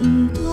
tận tôi